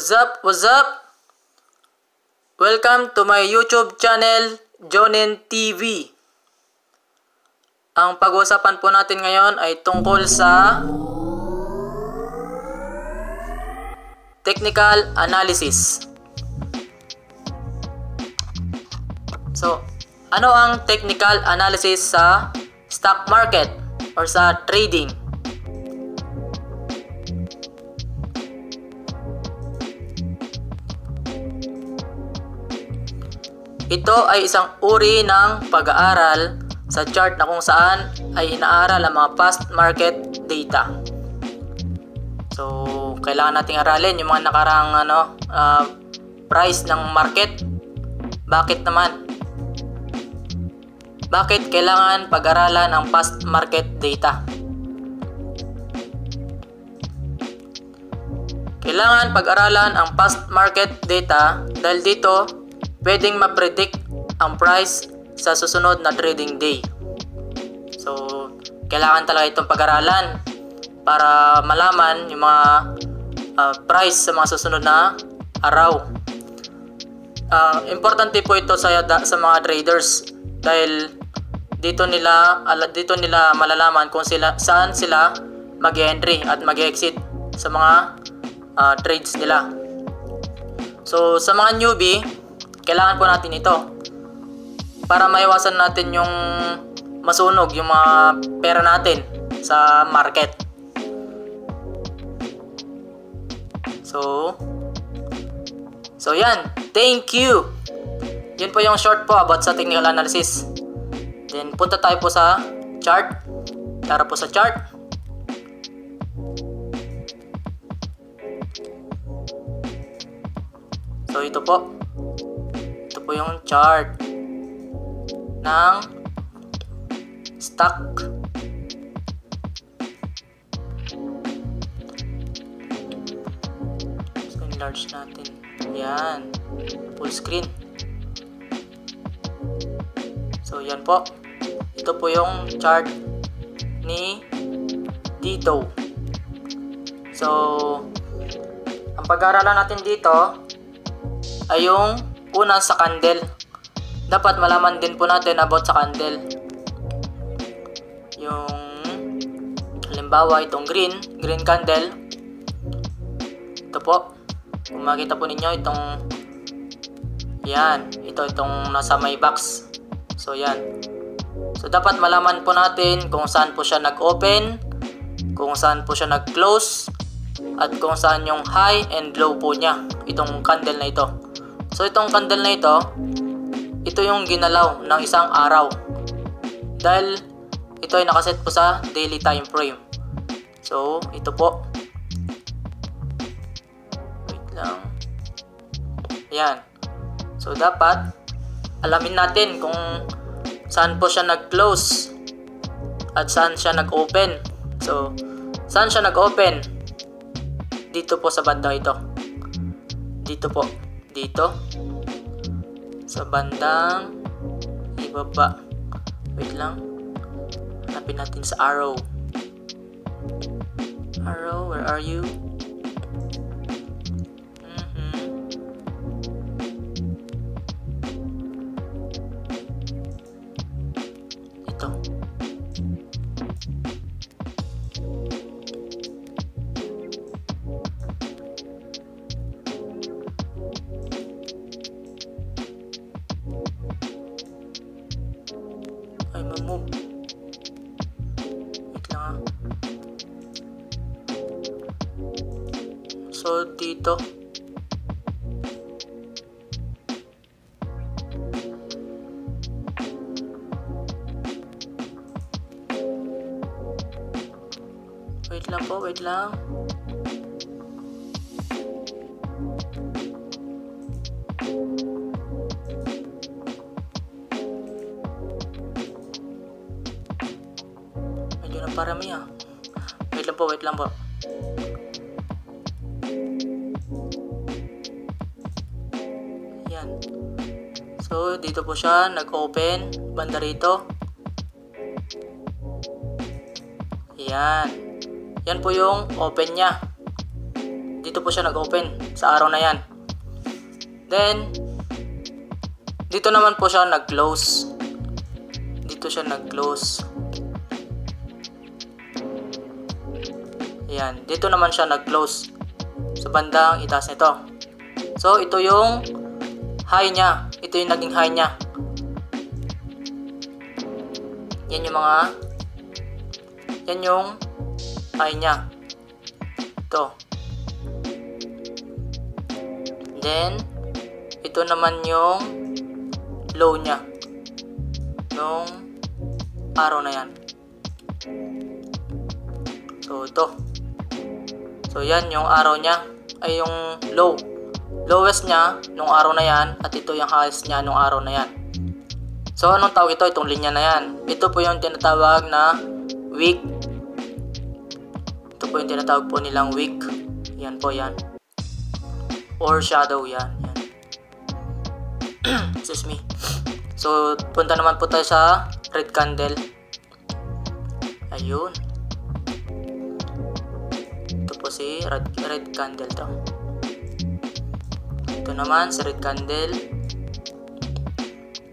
What's up? What's up? Welcome to my YouTube channel, Jonin TV. Ang pag-uusapan po natin ngayon ay tungkol sa technical analysis. So, ano ang technical analysis sa stock market or sa trading? Ito ay isang uri ng pag-aaral sa chart na kung saan ay inaaral ang mga past market data. So, kailangan nating aralin yung mga nakarang ano, uh, price ng market. Bakit naman? Bakit kailangan pag-aralan ang past market data? Kailangan pag-aralan ang past market data dahil dito pwedeng ma-predict ang price sa susunod na trading day. So, kailangan talaga itong pag-aralan para malaman yung mga uh, price sa mga susunod na araw. Uh, importante po ito sa sa mga traders dahil dito nila dito nila malalaman kung sila saan sila mag-entry at mag-exit sa mga uh, trades nila. So sa mga newbie, kailangan po natin ito para maiwasan natin yung masunog yung mga pera natin sa market. So, so yan. Thank you. Yun po yung short po about sa technical analysis. Then, punta tayo po sa chart. Tara po sa chart. So, ito po po yung chart ng stock. So enlarge natin. Yan. Full screen. So yan po. Ito po yung chart ni dito so ang pag-aaralan natin dito ay yung Una sa candle. Dapat malaman din po natin about sa candle. Yung halimbawa itong green, green candle. Ito po. Kung makita po ninyo itong yan, ito itong nasa may box. So yan. So dapat malaman po natin kung saan po siya nag-open, kung saan po siya nag-close, at kung saan yung high and low po niya, itong candle na ito. So itong candle na ito, ito yung ginalaw ng isang araw. Dahil ito ay nakaset po sa daily time frame. So ito po. Wait lang. Ayan. So dapat alamin natin kung saan po siya nag-close at saan siya nag-open. So saan siya nag-open? Dito po sa banda ito. Dito po dito. Sa bandang ibaba. Wait lang. Hanapin natin sa arrow. Arrow where are you lang wait lang. parami ah. Wait lang po, wait lang po. Yan. So, dito po siya, nag-open, banda rito. Yan. Yan po yung open niya. dito po siya nag-open sa araw na yan. Then, dito naman po siya nag-close. Dito siya nag-close. Ayan, dito naman siya nag-close sa bandang itaas nito. So, ito yung high niya. Ito yung naging high niya. Yan yung mga yan yung high niya. Ito. Then, ito naman yung low niya. Nung araw na yan. So, ito. So, yan yung araw niya. Ay, yung low. Lowest niya nung araw na yan. At ito yung highest niya nung araw na yan. So, anong tawag ito? Itong linya na yan. Ito po yung tinatawag na week. Ito po yung tinatawag po nilang week. Yan po yan. Or shadow yan. yan. Excuse me. So, punta naman po tayo sa red candle. Ayun. Ito po si red, red candle to. Ito naman si red candle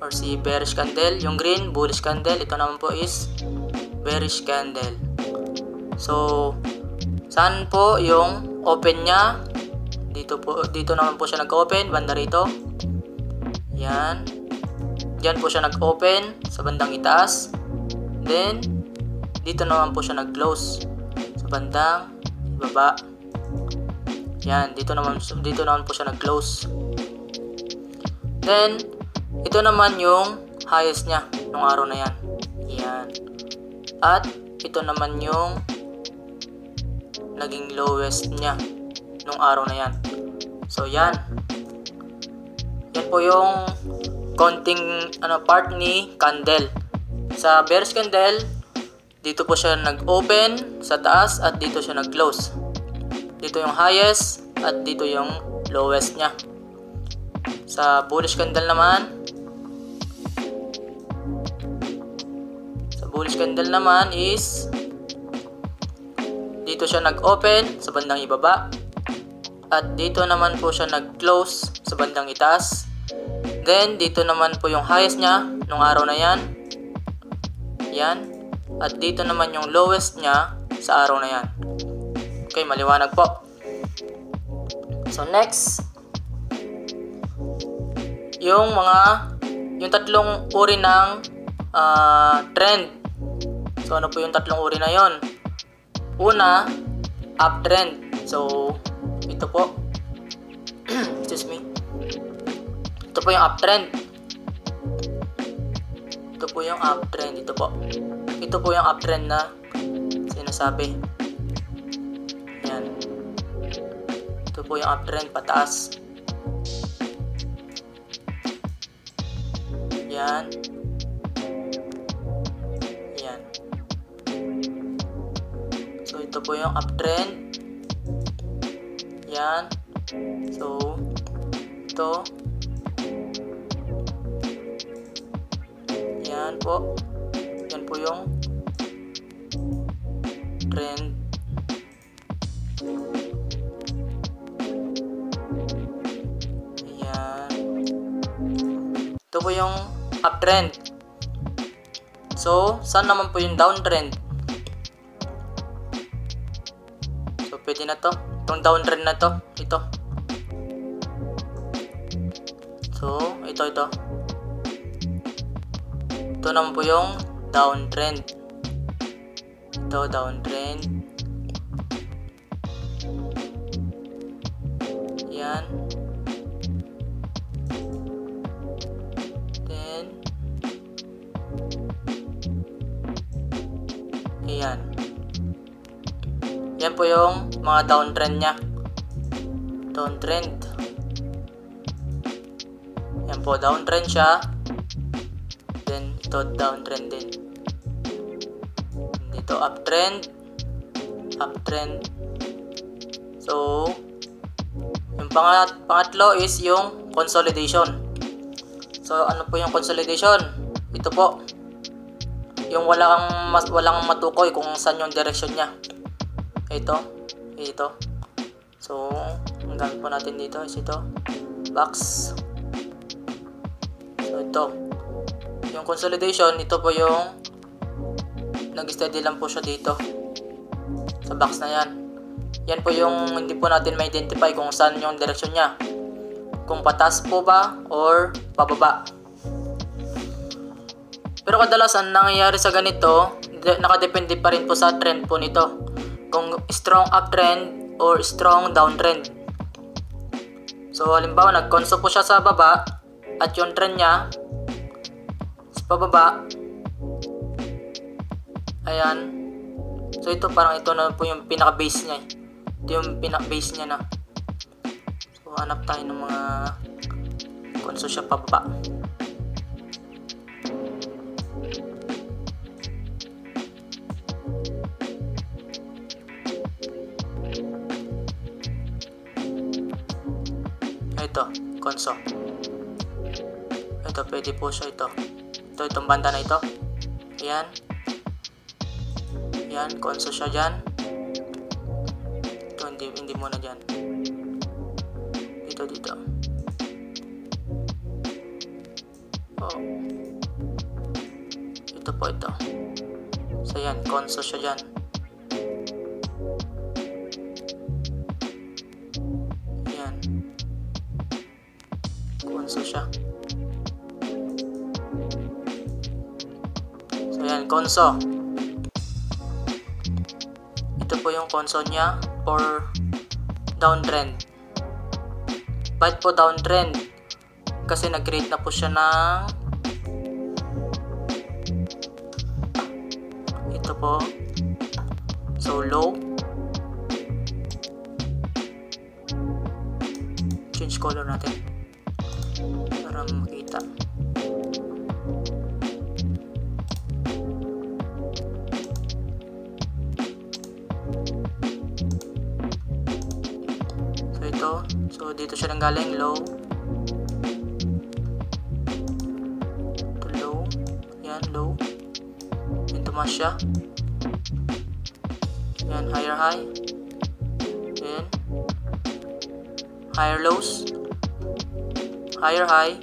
or si bearish candle. Yung green, bullish candle. Ito naman po is bearish candle. So, saan po yung open niya? Dito po, dito naman po siya nag-open, banda rito. Yan. Diyan po siya nag-open sa bandang itaas. Then, dito naman po siya nag-close sa bandang ibaba. Yan, dito naman dito naman po siya nag-close. Then, ito naman yung highest niya nung araw na yan. Yan. At ito naman yung naging lowest niya nung araw na yan. So yan. Yan po yung konting ano part ni candle. Sa bearish candle, dito po siya nag-open sa taas at dito siya nag-close. Dito yung highest at dito yung lowest niya. Sa bullish candle naman, bullish candle naman is dito siya nag-open sa bandang ibaba. At dito naman po siya nag-close sa bandang itaas. Then dito naman po yung highest niya nung araw na yan. Yan. At dito naman yung lowest niya sa araw na yan. Okay maliwanag po. So next. Yung mga yung tatlong uri ng uh, trend. So ano po yung tatlong uri na yon? Una, uptrend. So ito po. Excuse me. Ito po yung uptrend. Ito po yung uptrend. Ito po. Ito po yung uptrend na sinasabi. Yan. Ito po yung uptrend pataas. Yan. Ito po yung uptrend. Yan. So ito. Yan po. Yan po yung trend. Yan. Ito po yung uptrend. So saan naman po yung downtrend na to. Itong downtrend na to. Ito. So, ito, ito. Ito naman po yung downtrend. Ito, downtrend. Yan. Then, ayan. Yan po yung mga downtrend niya. Downtrend. Yan po, downtrend siya. Then, ito downtrend din. Dito uptrend. Uptrend. So, yung pangat pangatlo is yung consolidation. So, ano po yung consolidation? Ito po. Yung walang mas walang matukoy kung saan yung direction niya ito ito so So, ang gamit po natin dito is ito. Box. So, ito. Yung consolidation, ito po yung nag-steady lang po siya dito. Sa box na yan. Yan po yung hindi po natin ma-identify kung saan yung direction niya. Kung patas po ba or pababa. Pero kadalasan nangyayari sa ganito, nakadepende pa rin po sa trend po nito. Kung strong uptrend or strong downtrend. So halimbawa nagkonso po siya sa baba at yung trend niya sa pababa. Ayan. So ito parang ito na po yung pinaka base niya. Ito yung pinaka base niya na. So hanap tayo ng mga konso siya pababa. Ito, konso. Ito, pwede po siya ito. Ito, itong banda na ito. Ayan. Ayan, konso siya dyan. Ito, hindi, hindi muna dyan. Dito, dito. Oh. Ito po ito. So, yan, konso siya dyan. Konso. Ito po yung konso niya for downtrend. Bakit po downtrend? Kasi nag-create na po siya ng ito po. So low. Change color natin para makita. Dito siya nang galing low. Ito low. Yan, low. Yan tumas siya. Yan, higher high. Yan. Higher lows higher high.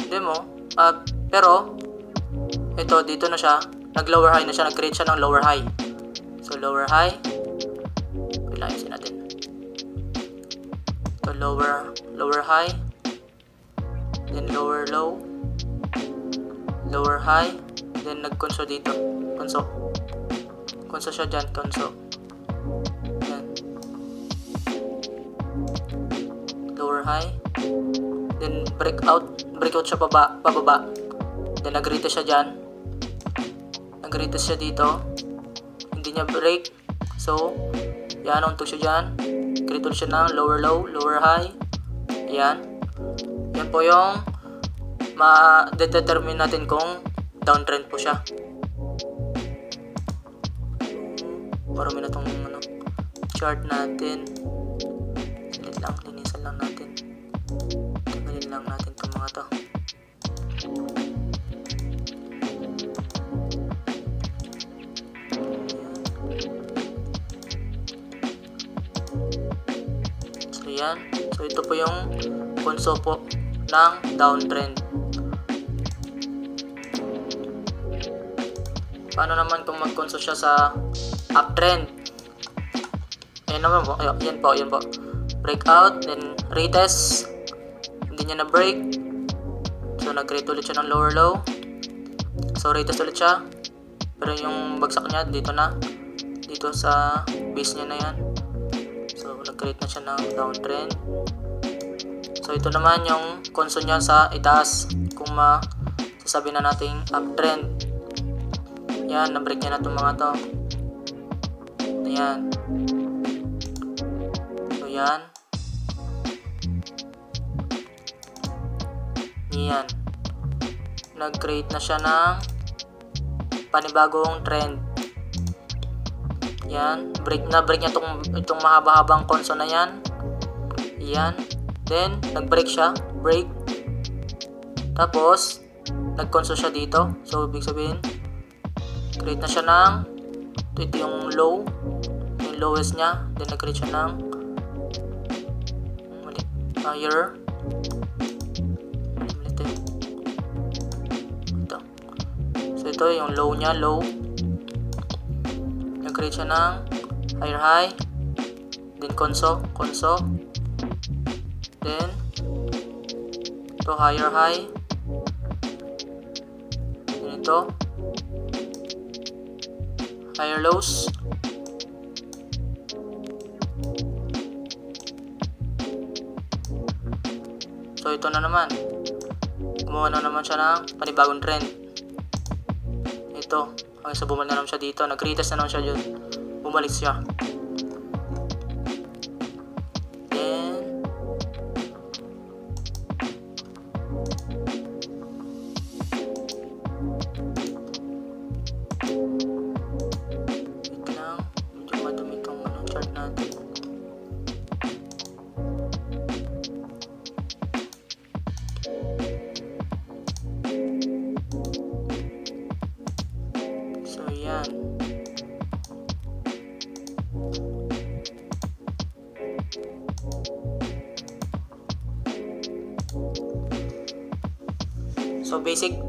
Hindi mo. Uh, pero, ito, dito na siya. Nag-lower high na siya. Nag-create siya ng lower high. So, lower high. Lower, lower high. Then, lower low. Lower high. Then, nag-conso dito. Conso. Conso siya dyan. Conso. Yan. Lower high then breakout breakout siya paba, pababa then nag-retest siya dyan nag-retest siya dito hindi niya break so yan untog siya dyan create siya ng lower low lower high. Ayan. Yan po yung ma-determine natin kung downtrend po siya. Parami na tong ano, chart natin. Salit lang linisan lang natin. Tanggalin lang natin itong mga to yan. So ito po yung konso po ng downtrend. Paano naman kung magkonso siya sa uptrend? Ayan naman po. Ayan, yan po yan po. Breakout then retest. Hindi niya na break so nag create ulit siya ng lower low. So retest ulit siya. Pero yung bagsak niya dito na. Dito sa base niya na yan so nag create na siya ng downtrend. So ito naman yung konso niya sa itaas. Kung ma sasabi na nating uptrend. Yan na break niya na itong mga to. Ayan. So yan. Yan. Nag-create na siya ng panibagong trend. Yan. Break na. Break niya itong, itong mahaba-habang konso na yan. Yan. Then, nag-break siya. Break. Tapos, nag-konso siya dito. So, ibig sabihin, create na siya ng ito, yung low. Yung lowest niya. Then nag-create siya ng higher. Ito. So ito yung low niya, low. Nag-create siya ng higher high. Then conso, conso. Then ito higher high. Then ito higher lows. So ito na naman. Gumawa na naman siya ng panibagong trend. Ito. Hanggang sa bumalik na naman siya dito. Nag-retest na naman siya dyan. Bumalik siya.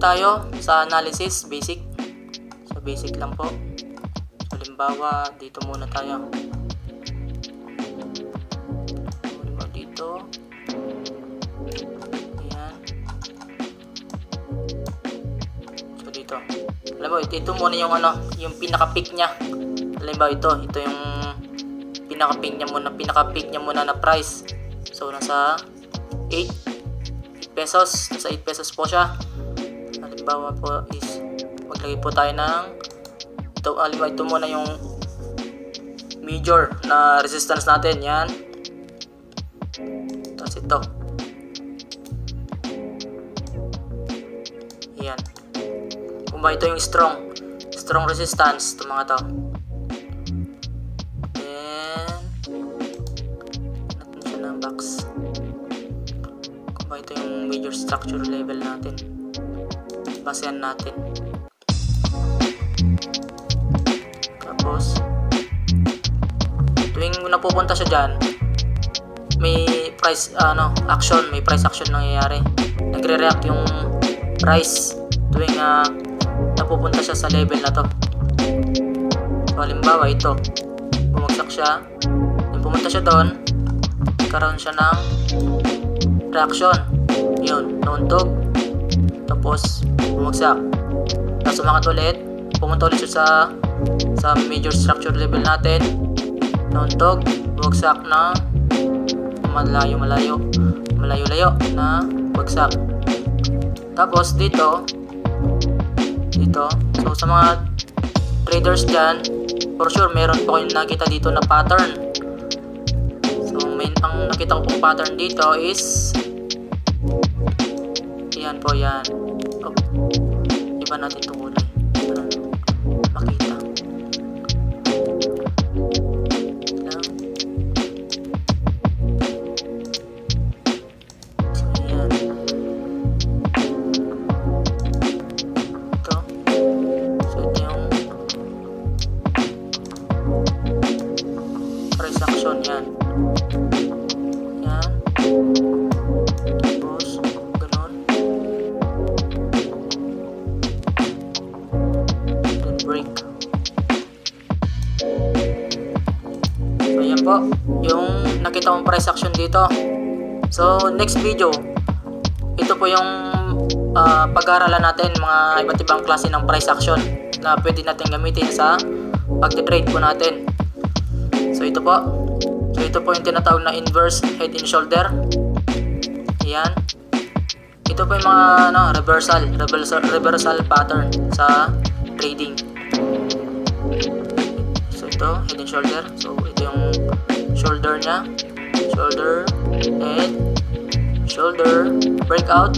Tayo sa analysis. Basic. So, basic lang po. So, limbawa, dito muna tayo. Dito. Ayan. Dito. Alam mo, ito, ito muna yung ano, yung pinaka-peak niya. Halimbawa ito, ito yung pinaka-peak niya muna, pinaka-peak niya muna na price. So, nasa 8 8 pesos. Nasa 8 pesos po siya. Halimbawa po is maglagay po tayo ng ito, halimbawa ito muna yung major na resistance natin. Yan. Tapos ito. Yan. Kung ba ito yung strong strong resistance ito mga to. Then natin siya ng box. Kung ba ito yung major structure level natin. Basehan natin. Tapos tuwing napupunta siya dyan may price ano action may price action nangyayari. Nagre-react yung price tuwing ah, napupunta siya sa level na to. So, halimbawa ito. Bumagsak siya. Yung pumunta siya doon karoon siya ng reaction. Yun nauntog. Tapos bumagsak tapos umangat ulit pumunta ulit sa sa major structure level natin. Nauntog bumagsak na malayo malayo malayo layo na bagsak tapos dito dito so sa mga traders dyan for sure meron po kayong nakita dito na pattern. So may ang nakita ko pong pattern dito is yan po yan oh, iba natin nakita mong price action dito so next video ito po yung ah, pag-aaralan natin mga iba't ibang klase ng price action na pwede natin gamitin sa pag-trade po natin. So ito po. So ito po yung tinatawag na inverse head and shoulder. Yan. Ito po yung mga ano, reversal, reversal, reversal pattern sa trading. So ito, head and shoulder. So ito yung shoulder niya. Shoulder, head, shoulder, breakout.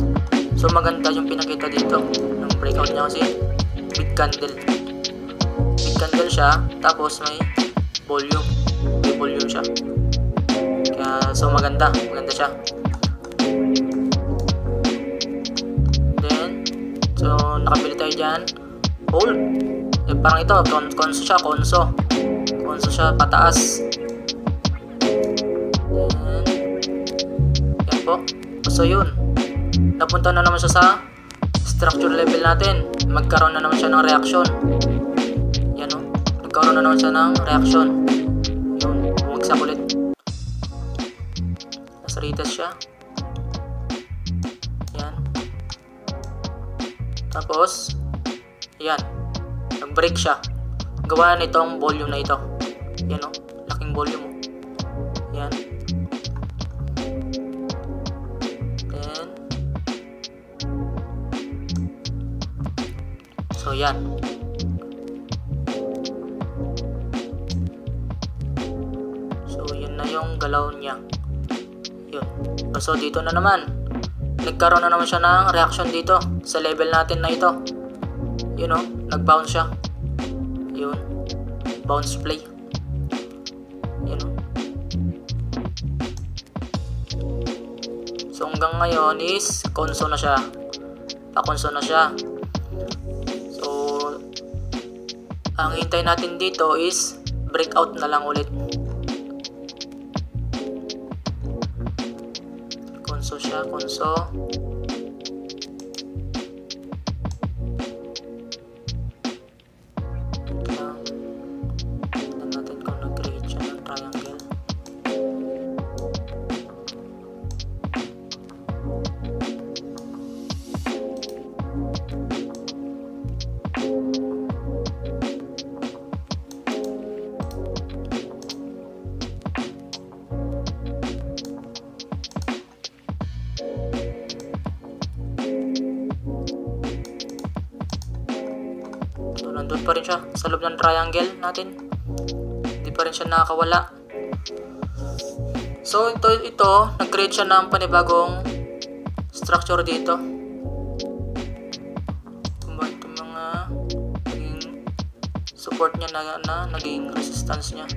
So maganda yung pinakita dito. Yung breakout niya kasi big candle. Big candle siya, tapos may volume. May volume siya. Kaya so maganda, maganda siya. Then, so nakabili tayo diyan. Hold. Eh, parang ito, con conso siya, conso. Bounce siya pataas. So yun. Napunta na naman siya sa structure level natin. Magkaroon na naman siya ng reaction. Yan o. Nagkaroon na naman siya ng reaction. Yun. Bumagsak ulit. Nasa siya. Yan. Tapos, yan. Nag-break siya. Gawa na itong volume na ito. Yan o. Laking volume o. Yan. Yan. So, yun na yung galaw niya. Yun. So, dito na naman. Nagkaroon na naman siya ng reaction dito sa level natin na ito. Yun o, nag-bounce siya. Yun. Bounce play. Yun o. So hanggang ngayon is konso na siya. Pakonso na siya. Ang hintay natin dito is breakout na lang ulit. Konso siya, konso. Sa loob ng triangle natin. Hindi pa rin siya nakakawala. So, ito, ito nag-create siya ng panibagong structure dito. Kumbaga ito mga naging support niya na, na naging resistance niya.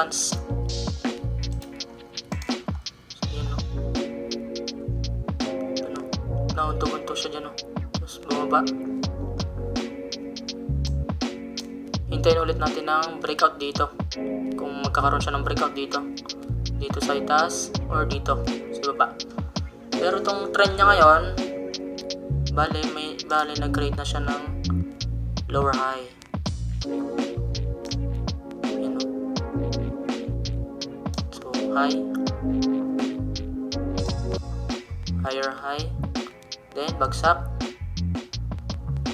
Resistance. So, yun, no? Ano? Naunto-unto siya dyan, no? Tapos, bumaba. Hintayin ulit natin ng breakout dito. Kung magkakaroon siya ng breakout dito. Dito sa itaas or dito sa baba. Pero itong trend niya ngayon, bale, may, bale nag-create na siya ng lower high. High. Higher high. Then, bagsak.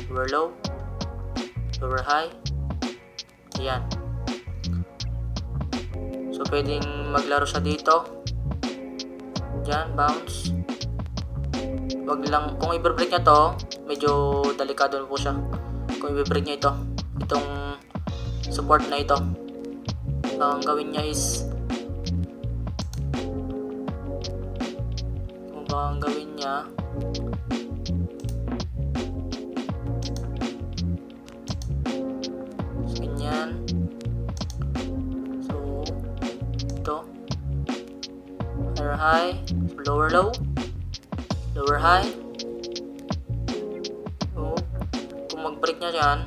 Lower low. Lower high. Yan. So, pwedeng maglaro siya dito. Yan, bounce. Wag lang, kung i-break niya to, medyo delikado po siya. Kung i-break niya ito, itong support na ito. Ang gawin niya is ang gawin niya. So, ganyan. So ito. Higher high. Lower low. Lower high. So kung mag break niya yan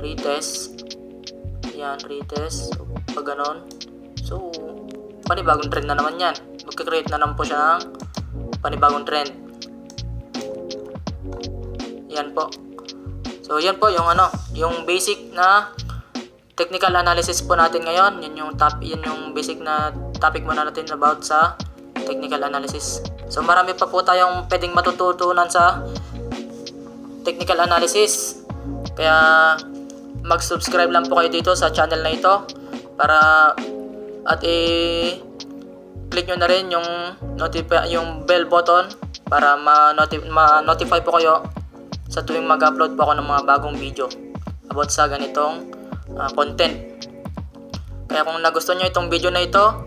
retest. Yan retest. So, pag ganon. So panibagong trend na naman yan. Magkakreate na naman po siya ng panibagong trend. Yan po. So yan po yung ano yung basic na technical analysis po natin ngayon. Yan yung top yan yung basic na topic muna natin about sa technical analysis. So marami pa po tayong pwedeng matututunan sa technical analysis. Kaya mag-subscribe lang po kayo dito sa channel na ito para at i click nyo na rin yung notify yung bell button para ma-notify ma-notify po kayo sa tuwing mag-upload po ako ng mga bagong video about sa ganitong uh, content. Kaya kung nagustuhan nyo itong video na ito,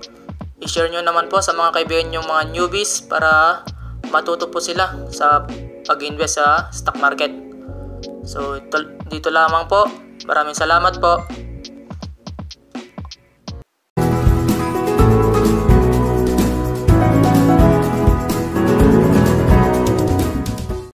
i-share nyo naman po sa mga kaibigan nyo mga newbies para matuto po sila sa pag-invest sa stock market. So ito, dito lamang po. Maraming salamat po.